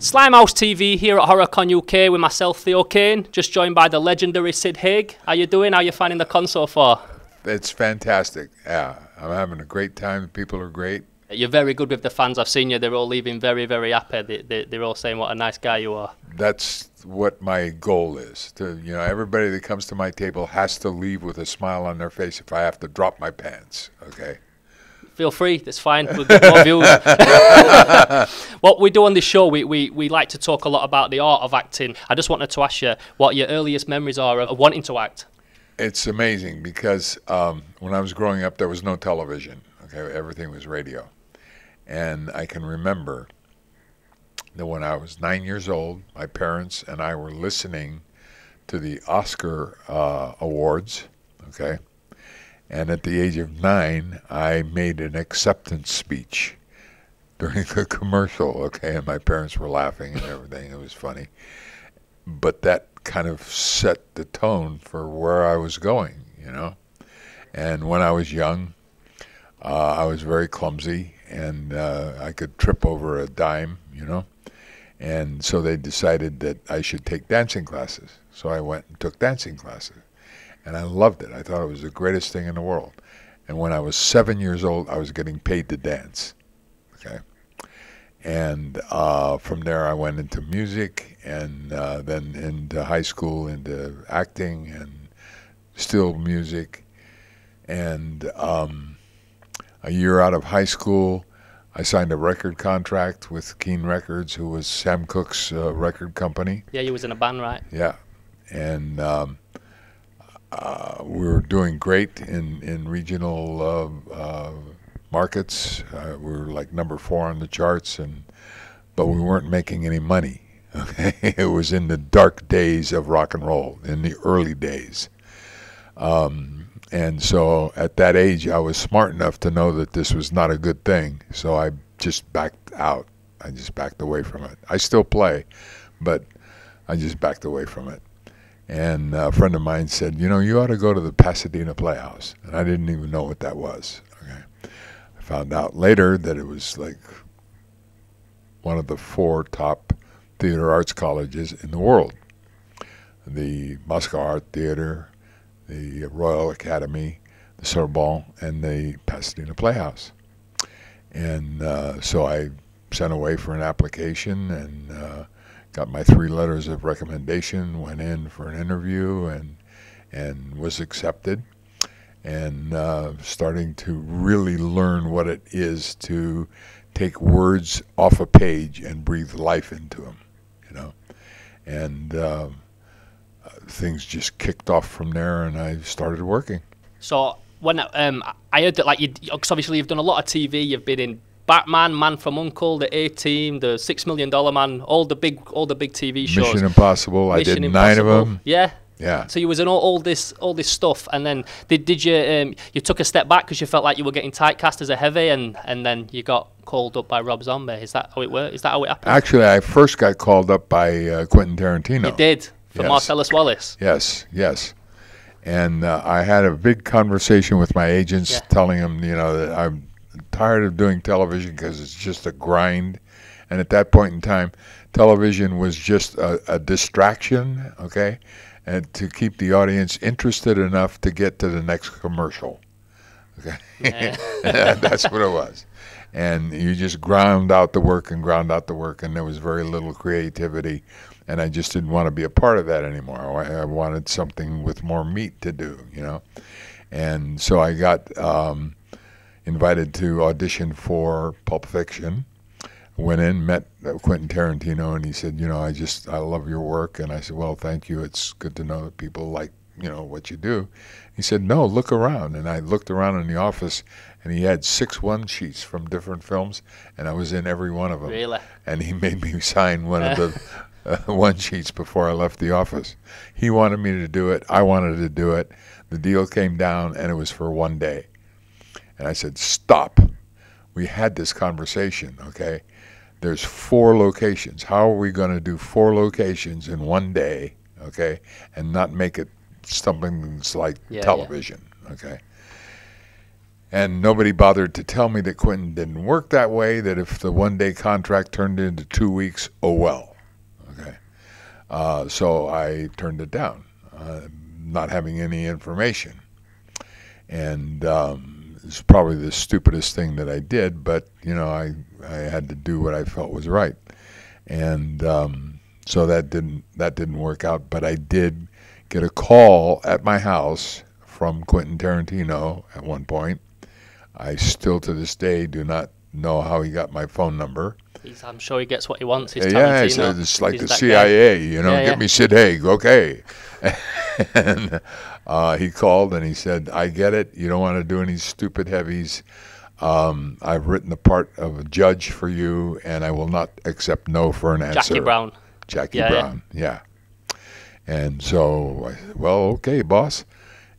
Slimehouse TV here at HorrorCon UK with myself, Theo Cane, just joined by the legendary Sid Haig. How you doing? How you finding the con so far? It's fantastic. Yeah, I'm having a great time. The people are great. You're very good with the fans. I've seen you. They're all leaving very, very happy. They, they, they're all saying what a nice guy you are. That's what my goal is. To you know, everybody that comes to my table has to leave with a smile on their face. If I have to drop my pants, okay. Feel free. That's fine. We'll get more views. what we do on this show, we, we, we like to talk a lot about the art of acting. I just wanted to ask you what your earliest memories are of wanting to act. It's amazing because um, when I was growing up, there was no television. Okay, everything was radio. And I can remember that when I was nine years old, my parents and I were listening to the Oscar uh, awards, okay? And at the age of nine, I made an acceptance speech during the commercial, okay? And my parents were laughing and everything. It was funny. But that kind of set the tone for where I was going, you know? And when I was young, uh, I was very clumsy and uh, I could trip over a dime, you know. And so they decided that I should take dancing classes. So I went and took dancing classes. And I loved it. I thought it was the greatest thing in the world. And when I was seven years old, I was getting paid to dance. Okay. And uh, from there, I went into music and uh, then into high school, into acting and still music. And um, a year out of high school, I signed a record contract with Keen Records, who was Sam Cooke's uh, record company. Yeah, you was in a band, right? Yeah, and um, uh, we were doing great in in regional uh, uh markets. Uh, we were like number four on the charts, and but we weren't making any money. Okay, it was in the dark days of rock and roll, in the early days. Um, and so at that age, I was smart enough to know that this was not a good thing. So I just backed out. I just backed away from it. I still play, but I just backed away from it. And a friend of mine said, you know, you ought to go to the Pasadena Playhouse. And I didn't even know what that was. Okay. I found out later that it was like one of the four top theater arts colleges in the world. The Moscow Art Theater, the Royal Academy, the Sorbonne, and the Pasadena Playhouse. And uh, so I sent away for an application and uh, got my three letters of recommendation, went in for an interview, and and was accepted. And uh, starting to really learn what it is to take words off a page and breathe life into them, you know. And um, things just kicked off from there, and I started working. So when um, I heard that, like, you, obviously you've done a lot of TV. You've been in Batman, Man from Uncle, The A Team, The Six Million Dollar Man, all the big, all the big TV shows. Mission Impossible. Mission I did Impossible. nine of them. Yeah. Yeah. So you was in all, all this all this stuff, and then did did you um, you took a step back because you felt like you were getting typecast as a heavy, and and then you got called up by Rob Zombie. Is that how it worked? Is that how it happened? Actually, I first got called up by uh, Quentin Tarantino. You did for yes. Marsellus Wallace. Yes, yes. And uh, I had a big conversation with my agents, yeah. telling them, you know, that I'm tired of doing television because it's just a grind. And at that point in time, television was just a, a distraction, okay, and to keep the audience interested enough to get to the next commercial. Okay, that's what it was. And you just ground out the work and ground out the work, and there was very little creativity and I just didn't want to be a part of that anymore. I, wanted something with more meat to do, you know. And so I got um, invited to audition for Pulp Fiction. Went in, met Quentin Tarantino, and he said, "You know, I just I love your work." And I said, "Well, thank you. It's good to know that people like you know what you do." He said, "No, look around." And I looked around in the office, and he had six one sheets from different films, and I was in every one of them. Really? And he made me sign one of the uh, one sheets before I left the office. He wanted me to do it. I wanted to do it. The deal came down, and it was for one day. And I said, "Stop." We had this conversation. Okay, there's four locations. How are we going to do four locations in one day? Okay, and not make it something that's like yeah, television. Yeah. Okay. And nobody bothered to tell me that Quentin didn't work that way, that if the one day contract turned into two weeks, oh well. Okay. Uh, so I turned it down, uh, not having any information. And um, it's probably the stupidest thing that I did, but, you know, I, I had to do what I felt was right. And um, so that didn't, that didn't work out, but I did get a call at my house from Quentin Tarantino at one point I still to this day do not know how he got my phone number. He's, I'm sure he gets what he wants. He's yeah, it's, it's like He's the CIA, guy. you know, yeah, get yeah. me Sid Haig, okay. and uh, he called and he said, I get it. You don't want to do any stupid heavies. Um, I've written the part of a judge for you, and I will not accept no for an answer. Jackie Brown. Jackie yeah, Brown, yeah. And so I said, well, okay, boss.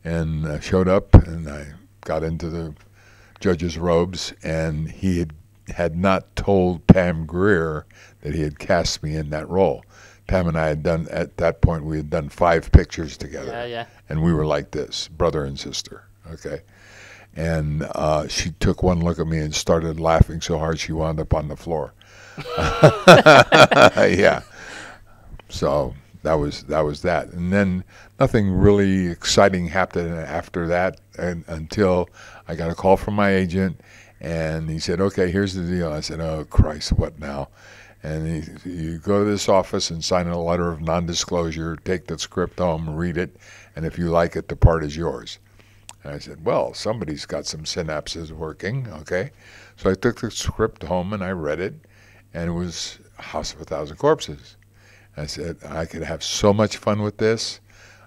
And I showed up and I got into the judge's robes, and he had, had not told Pam Grier that he had cast me in that role. Pam and I had done at that point we had done five pictures together, yeah, yeah. and we were like this, brother and sister. Okay, and uh, she took one look at me and started laughing so hard she wound up on the floor. yeah, so that was that was that, and then nothing really exciting happened after that, and, until I got a call from my agent, and he said, "Okay, here's the deal." I said, "Oh Christ, what now?" And he, you go to this office and sign a letter of non-disclosure. Take the script home, read it, and if you like it, the part is yours. And I said, "Well, somebody's got some synapses working." Okay, so I took the script home and I read it, and it was House of a Thousand Corpses. I said, I could have so much fun with this.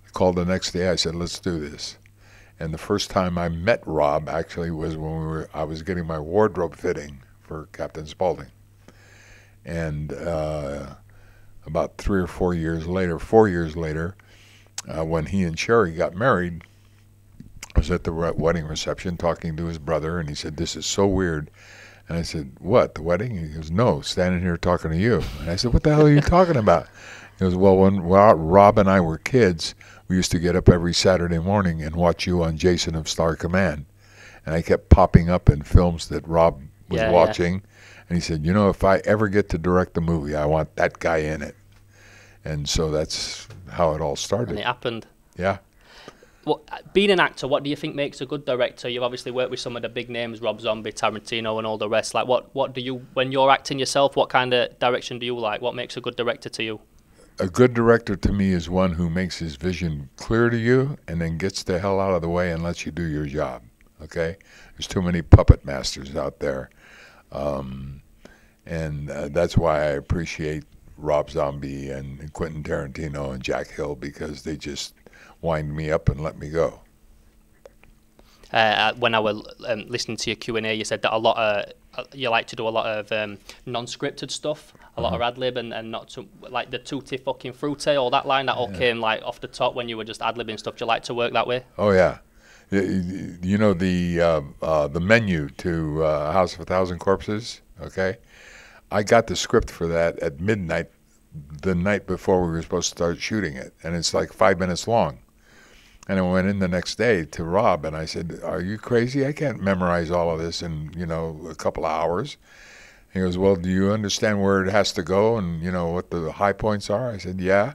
I called the next day. I said, let's do this. And the first time I met Rob actually was when we were I was getting my wardrobe fitting for Captain Spaulding. And uh, about three or four years later, four years later, uh, when he and Sheri got married, I was at the wedding reception talking to his brother, and he said, "This is so weird." And I said, "What? The wedding?" He goes, "No, standing here talking to you." And I said, "What the hell are you talking about?" He goes, "Well, when Rob and I were kids, we used to get up every Saturday morning and watch you on Jason of Star Command. And I kept popping up in films that Rob was yeah, watching. Yeah. And he said, You know, if I ever get to direct the movie, I want that guy in it. And so that's how it all started. And it happened. Yeah. Well, uh, being an actor, what do you think makes a good director? You've obviously worked with some of the big names, Rob Zombie, Tarantino, and all the rest. Like, what, what do you, when you're acting yourself, what kind of direction do you like? What makes a good director to you? A good director to me is one who makes his vision clear to you and then gets the hell out of the way and lets you do your job. Okay, there's too many puppet masters out there, um, and uh, that's why I appreciate Rob Zombie and Quentin Tarantino and Jack Hill because they just wind me up and let me go. Uh, uh when I was um, listening to your Q and A, you said that a lot of you like to do a lot of um, non-scripted stuff, a lot uh-huh. of ad lib, and, and not too, like the tutti fucking frutti, all that line that all yeah. came like off the top when you were just ad libbing stuff. Do you like to work that way? Oh yeah, you know the uh, uh, the menu to uh, House of a Thousand Corpses. Okay, I got the script for that at midnight the night before we were supposed to start shooting it, and it's like five minutes long. And I went in the next day to Rob and I said, "Are you crazy? I can't memorize all of this in you know a couple of hours." He goes, "Well, do you understand where it has to go and you know what the high points are?" I said, "Yeah."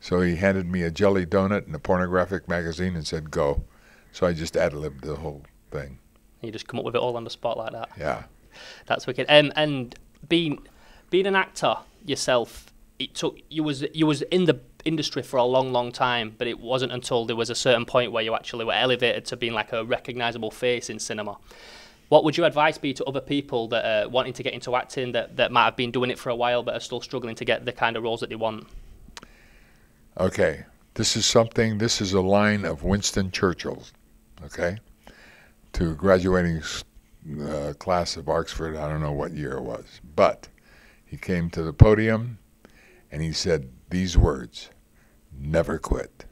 So he handed me a jelly donut and a pornographic magazine and said, "Go." So I just ad libbed the whole thing. You just come up with it all on the spot like that. Yeah, that's wicked. Um, and being being an actor yourself, it took you was you was in the industry for a long, long time, but it wasn't until there was a certain point where you actually were elevated to being like a recognizable face in cinema. What would your advice be to other people that are wanting to get into acting that, that might have been doing it for a while but are still struggling to get the kind of roles that they want? Okay, this is something, this is a line of Winston Churchill's, okay, to graduating uh, class of Oxford, I don't know what year it was, but he came to the podium and he said these words never quit.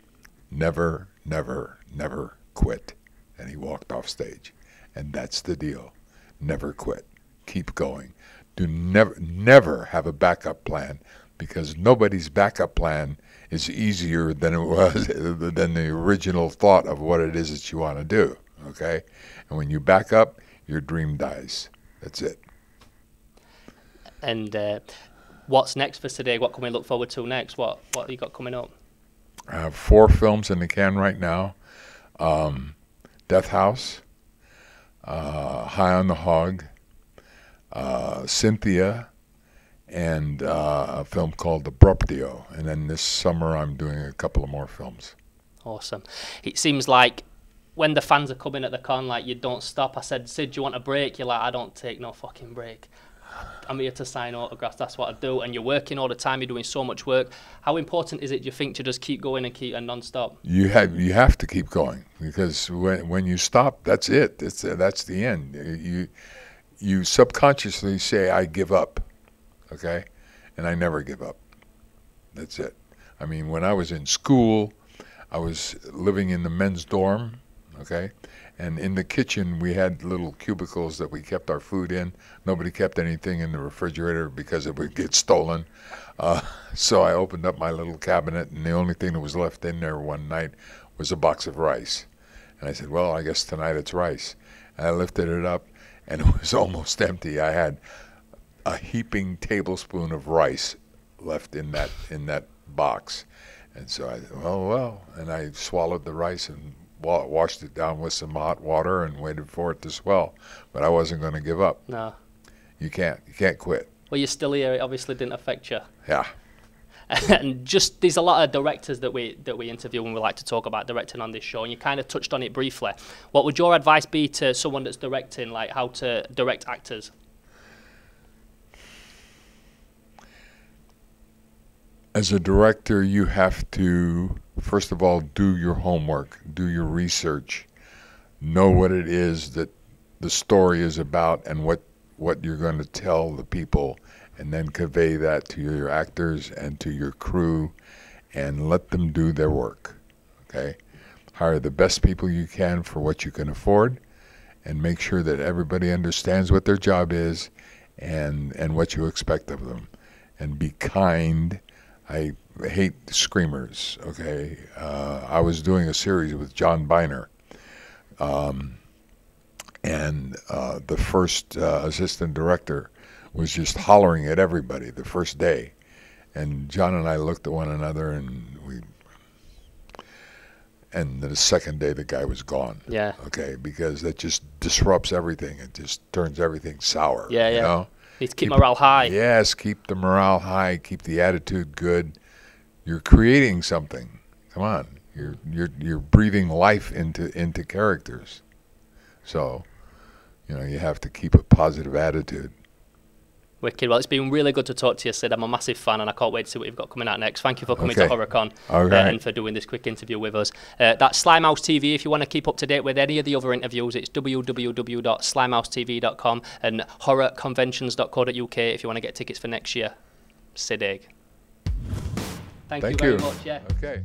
Never, never, never quit. And he walked off stage. And that's the deal. Never quit. Keep going. Do never, never have a backup plan because nobody's backup plan is easier than it was than the original thought of what it is that you want to do. Okay, and when you back up, your dream dies. That's it. And uh, what's next for today? What can we look forward to next? What what have you got coming up? I have four films in the can right now. Um, Death House, uh, High on the Hog, uh, Cynthia, and uh, a film called Abruptio. And then this summer I'm doing a couple of more films. Awesome. It seems like when the fans are coming at the con, like you don't stop. I said, Sid, do you want a break? You're like, I don't take no fucking break. I'm here to sign autographs. That's what I do. And you're working all the time. You're doing so much work. How important is it, you think, to just keep going and keep and non-stop? You have you have to keep going because when when you stop, that's it. It's uh, that's the end. You you subconsciously say, "I give up," okay, and I never give up. That's it. I mean, when I was in school, I was living in the men's dorm, okay, and in the kitchen we had little cubicles that we kept our food in. Nobody kept anything in the refrigerator because it would get stolen. Uh, so I opened up my little cabinet, and the only thing that was left in there one night was a box of rice. And I said, "Well, I guess tonight it's rice." And I lifted it up, and it was almost empty. I had a heaping tablespoon of rice left in that in that box, and so I said, "Well, well," and I swallowed the rice and washed it down with some hot water and waited for it to swell. But I wasn't going to give up. No. You can't you can't quit. Well, you're still here. It obviously didn't affect you. Yeah. and just there's a lot of directors that we that we interview and we like to talk about directing on this show and you kind of touched on it briefly what would your advice be to someone that's directing like how to direct actors As a director, you have to first of all do your homework, do your research, know what it is that the story is about and what what you're going to tell the people and then convey that to your actors and to your crew and let them do their work. Okay? Hire the best people you can for what you can afford and make sure that everybody understands what their job is and and what you expect of them. And be kind. I hate screamers, okay? Uh, I was doing a series with John Byner. Um, and uh, the first uh, assistant director was just hollering at everybody the first day. And John and I looked at one another and we and the second day the guy was gone. Yeah. Okay, because that just disrupts everything. It just turns everything sour. Yeah, you yeah. know? Need to keep, morale high Yes, keep the morale high, keep the attitude good. You're creating something. Come on. You're you're you're breathing life into into characters. So, you know, you have to keep a positive attitude. Wicked. Well, it's been really good to talk to you, Sid. I'm a massive fan, and I can't wait to see what you've got coming out next. Thank you for coming Okay. to HorrorCon All uh, and for doing this quick interview with us. Uh, that's Slimehouse TV. If you want to keep up to date with any of the other interviews, it's www.slimehousetv.com and horrorconventions.co.uk if you want to get tickets for next year. Sid Haig. Thank, Thank you you. very much. Yeah. Okay.